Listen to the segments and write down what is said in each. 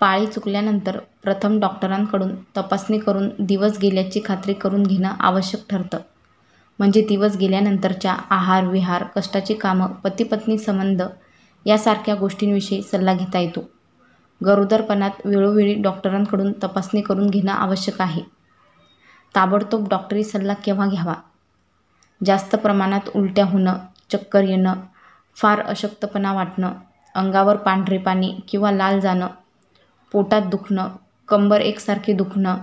पाळी चुकल्यानंतर प्रथम डॉक्टरांकडून तपासणी करून दिवस गेल्याची खात्री करून घेणं आवश्यक ठरतं. म्हणजे दिवस गेल्यानंतरच्या आहार विहार, कष्टाची कामं, पतीपत्नी संबंध यासारख्या गोष्टींविषयी सल्ला घेता येतो. गरोदरपणात वेळोवेळी डॉक्टरांकडून तपासणी करून घेणं आवश्यक आहे. ताबडतोब डॉक्टरी सल्ला केव्हा घ्यावा? जास्त प्रमाणात उलट्या होणं, चक्कर येणं, फार अशक्तपणा वाटणं, अंगावर पांढरे पाणी किंवा लाल जाणं, पोटात दुखणं, कंबर एकसारखी दुखणं,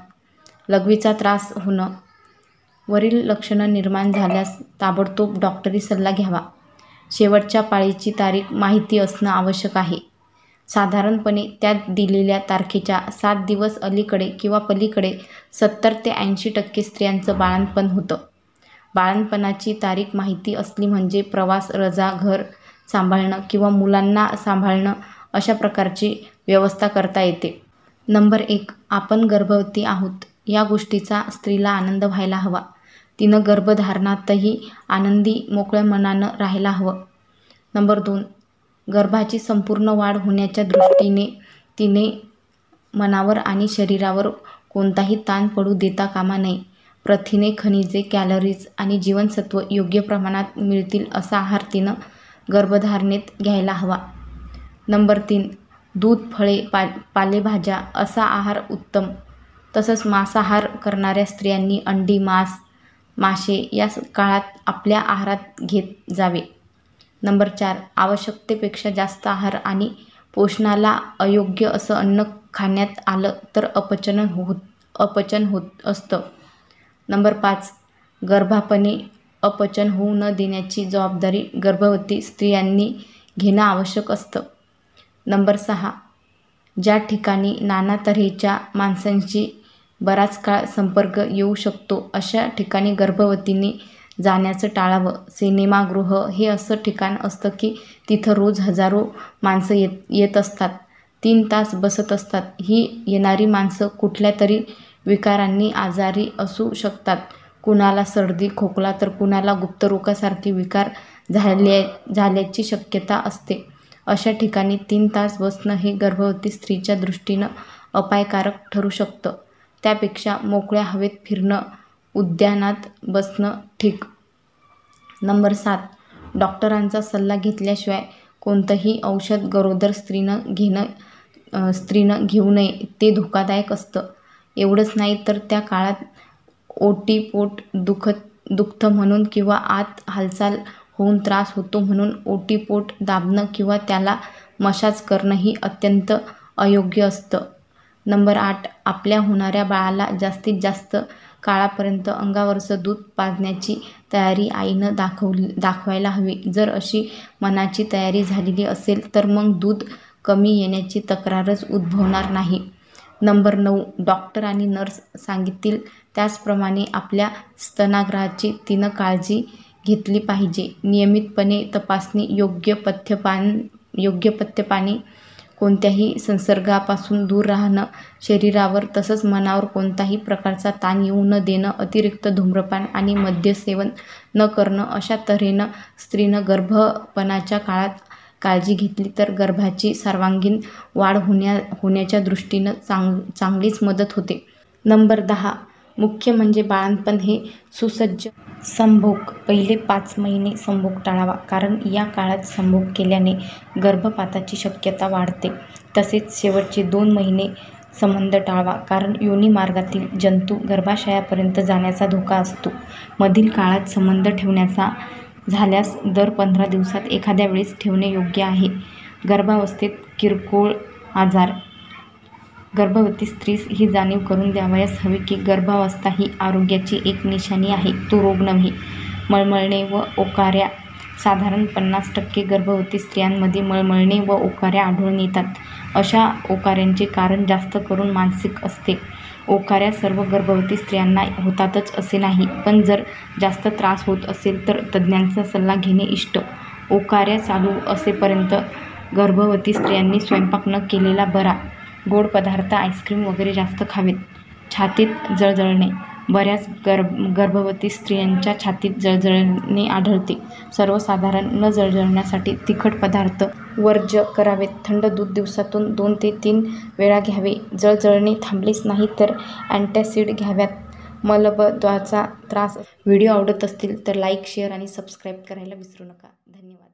लघवीचा त्रास होणं वरील लक्षणं निर्माण झाल्यास ताबडतोब डॉक्टरी सल्ला घ्यावा. शेवटच्या पाळीची तारीख माहिती असणं आवश्यक आहे. साधारणपणे त्यात दिलेल्या तारखेच्या सात दिवस अलीकडे किंवा पलीकडे सत्तर ते ऐंशी टक्के स्त्रियांचं बाळणपण होतं. बाळणपणाची तारीख माहिती असली म्हणजे प्रवास, रजा, घर सांभाळणं किंवा मुलांना सांभाळणं अशा प्रकारची व्यवस्था करता येते. नंबर एक आपण गर्भवती आहोत या गोष्टीचा स्त्रीला आनंद व्हायला हवा. तिनं गर्भधारणातही आनंदी, मोकळ्या मनानं राहायला हवं. नंबर दोन गर्भाची संपूर्ण वाढ होण्याच्या दृष्टीने तिने मनावर आणि शरीरावर कोणताही ताण पडू देता कामा नये. प्रथिने, खनिजे, कॅलरीज आणि जीवनसत्व योग्य प्रमाणात मिळतील असा आहार तिनं गर्भधारणेत घ्यायला हवा. नंबर तीन दूध, फळे, पा पालेभाज्या असा आहार उत्तम. तसंच मांसाहार करणाऱ्या स्त्रियांनी अंडी, मांस, मासे या काळात आपल्या आहारात घेत जावे. नंबर चार आवश्यकतेपेक्षा जास्त आहार आणि पोषणाला अयोग्य असं अन्न खाण्यात आलं तर अपचन होत असतं. नंबर पाच गर्भापणे अपचन होऊ न देण्याची जबाबदारी गर्भवती स्त्रियांनी घेणं आवश्यक असतं. नंबर सहा ज्या ठिकाणी नाना तऱ्हेच्या माणसांशी बराच काळ संपर्क येऊ शकतो अशा ठिकाणी गर्भवतीने जाण्याचं टाळावं. सिनेमागृह हे असं ठिकाण असतं की तिथं रोज हजारो माणसं येत येत असतात, तीन तास बसत असतात. ही येणारी माणसं कुठल्या तरी विकारांनी आजारी असू शकतात. कुणाला सर्दी, खोकला तर कुणाला गुप्तरोगासारखे विकार झाल्याची शक्यता असते. अशा ठिकाणी तीन तास बसणं हे गर्भवती स्त्रीच्या दृष्टीनं अपायकारक ठरू शकतं. त्यापेक्षा मोकळ्या हवेत फिरणं, उद्यानात बसणं ठीक. नंबर सात डॉक्टरांचा सल्ला घेतल्याशिवाय कोणतंही औषध गरोदर स्त्रीनं घेणं स्त्रीनं घेऊ नये ते धोकादायक असतं. एवढंच नाही तर त्या काळात ओटीपोट दुखतं म्हणून किंवा आत हालचाल होऊन त्रास होतो म्हणून ओटीपोट दाबणं किंवा त्याला मसाज करणंही अत्यंत अयोग्य असतं. नंबर आठ आपल्या होणाऱ्या बाळाला जास्तीत जास्त काळापर्यंत अंगावरचं दूध पाजण्याची तयारी आईनं दाखवली दाखवायला हवी. जर अशी मनाची तयारी झालेली असेल तर मग दूध कमी येण्याची तक्रारच उद्भवणार नाही. नंबर नऊ डॉक्टर आणि नर्स सांगिततील त्याचप्रमाणे आपल्या स्तनाग्रहाची तिनं काळजी घेतली पाहिजे. नियमितपणे तपासणी, योग्य पथ्यपान योग्य पथ्यपाने कोणत्याही संसर्गापासून दूर राहणं, शरीरावर तसंच मनावर कोणताही प्रकारचा ताण येऊ न देणं, अतिरिक्त धूम्रपान आणि मद्यसेवन न करणं अशा तऱ्हेनं स्त्रीनं गर्भपणाच्या काळात काळजी घेतली तर गर्भाची सर्वांगीण वाढ होण्या होण्याच्या दृष्टीनं चांग चांगलीच मदत होते. नंबर दहा मुख्य म्हणजे बाळंतपण हे सुसज्ज संभोग पहिले पाच महिने संभोग टाळावा. कारण या काळात संभोग केल्याने गर्भपाताची शक्यता वाढते. तसेच शेवटचे दोन महिने संबंध टाळवा कारण योनिमार्गातील जंतू गर्भाशयापर्यंत जाण्याचा धोका असतो. मधील काळात संबंध ठेवण्याचा झाल्यास दर पंधरा दिवसात एखाद्या वेळेस ठेवणे योग्य आहे. गर्भावस्थेत किरकोळ आजार गर्भवती स्त्रीस ही जाणीव करून द्यावयास हवी की गर्भावस्था ही आरोग्याची एक निशाणी आहे, तो रोग नव्हे. मळमळणे व ओकाऱ्या साधारण पन्नास टक्के गर्भवती स्त्रियांमध्ये मळमळणे व ओकाऱ्या आढळून येतात. अशा ओकाऱ्यांचे कारण जास्त करून मानसिक असते. ओकाऱ्या सर्व गर्भवती स्त्रियांना होतातच असे नाही, पण जर जास्त त्रास होत असेल तर तज्ज्ञांचा सल्ला घेणे इष्ट. ओकाऱ्या चालू असेपर्यंत गर्भवती स्त्रियांनी स्वयंपाक न केलेला बरा. गोड पदार्थ, आईस्क्रीम वगैरे जास्त खावेत. छातीत जळजळणे बऱ्याच गर्भ गर्भवती स्त्रियांच्या छातीत जळजळणे आढळते. सर्वसाधारण न जळजळण्यासाठी तिखट पदार्थ वर्ज्य करावेत. थंड दूध दिवसातून दोन ते तीन वेळा घ्यावे. जळजळणे थांबलेच नाही तर अँटॅसिड घ्याव्यात. मलबद्वाचा त्रास व्हिडिओ आवडत असतील तर लाईक, शेअर आणि सबस्क्राईब करायला विसरू नका. धन्यवाद